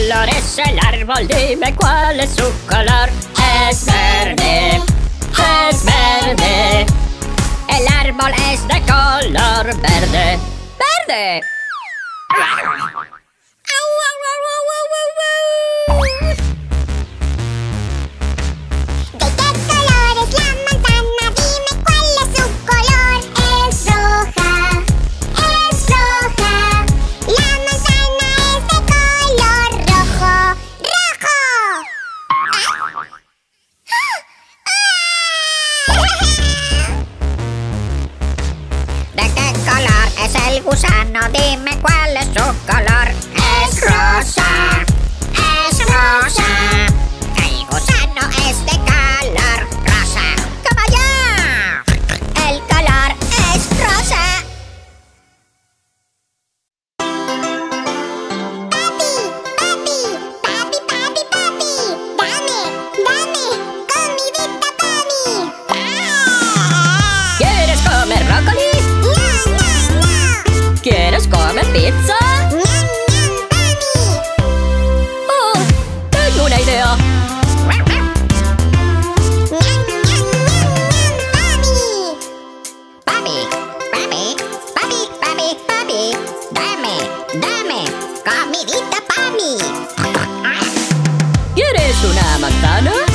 color es el árbol? Dime cuál es su color. Es verde, es verde. El árbol è de color verde. ¡Verde! el gusano, dime cuál es su color. Es rosa, es rosa. pizza? ¡Oh! ¡Tengo una idea! ¡Niam, Bobby, Bobby, Bobby, Bobby, Bobby, dame, dame, comidita para mí. ¿Quieres una manzana?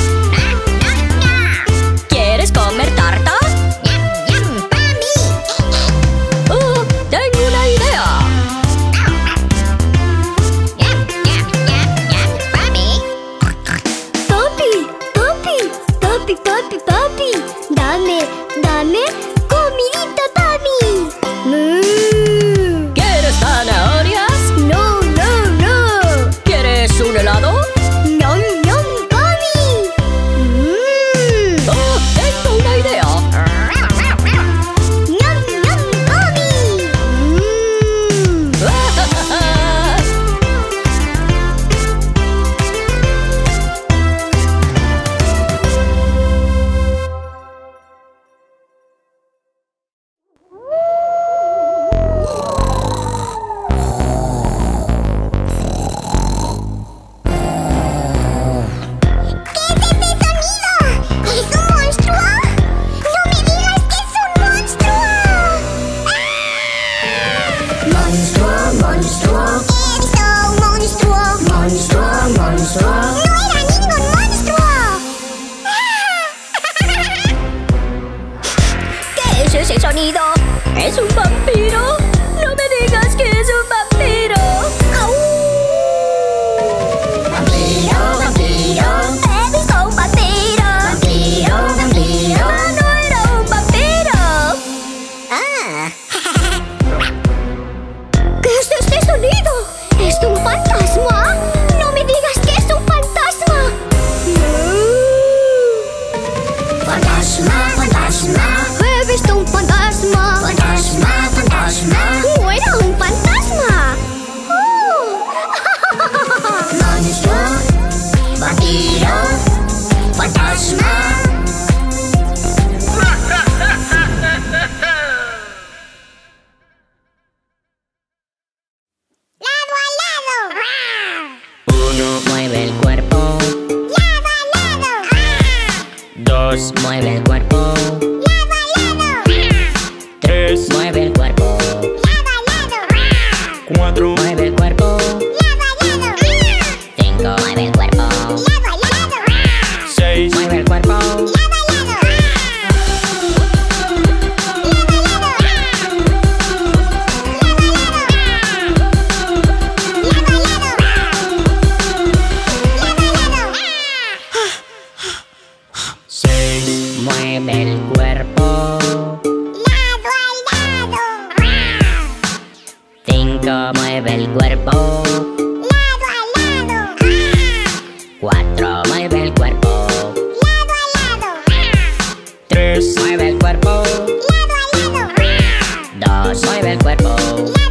sẽ cho đi đâu. È un vampiro monstruo, vampiro, fantasma. mueve el cuerpo. Lado a lado. Tres, mueve el cuerpo. Lado a lado. Cuatro, mueve el el cuerpo. Lado a lado. Ah. Cuatro, mueve el cuerpo. Lado a lado. Ah. Tres, mueve el cuerpo. Lado a lado. Ah. Dos, mueve el cuerpo.